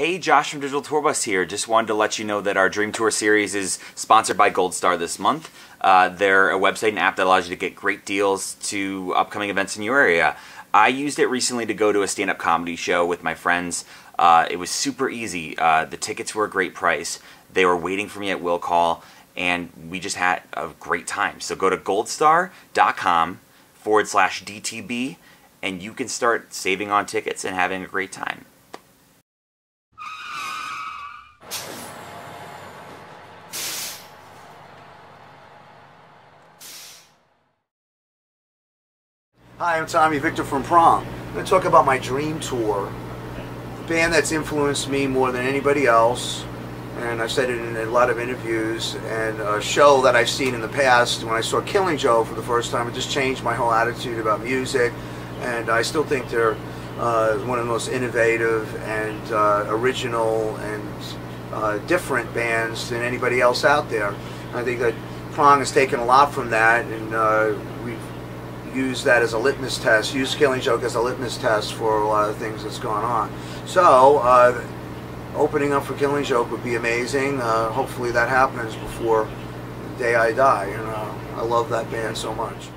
Hey, Josh from Digital Tour Bus here. Just wanted to let you know that our Dream Tour series is sponsored by Goldstar this month. Uh, they're a website and app that allows you to get great deals to upcoming events in your area. I used it recently to go to a stand-up comedy show with my friends. Uh, it was super easy. Uh, the tickets were a great price. They were waiting for me at will call, and we just had a great time. So go to goldstar.com forward slash DTB, and you can start saving on tickets and having a great time. Hi, I'm Tommy Victor from Prong. I'm going to talk about my dream tour. The band that's influenced me more than anybody else, and I've said it in a lot of interviews, and a show that I've seen in the past when I saw Killing Joke for the first time, it just changed my whole attitude about music, and I still think they're uh, one of the most innovative and uh, original and uh, different bands than anybody else out there. I think that Prong has taken a lot from that, and uh, we've use that as a litmus test, use Killing Joke as a litmus test for a lot of things that's going on. So, uh, opening up for Killing Joke would be amazing. Uh, hopefully that happens before the day I die. You know, I love that band so much.